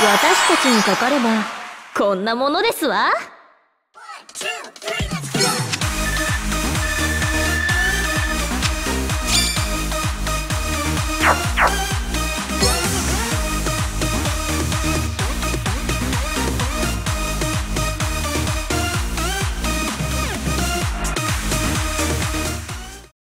私たちにかかればこんなものですわ。